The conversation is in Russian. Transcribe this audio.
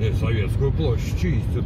и Советскую площадь чистят.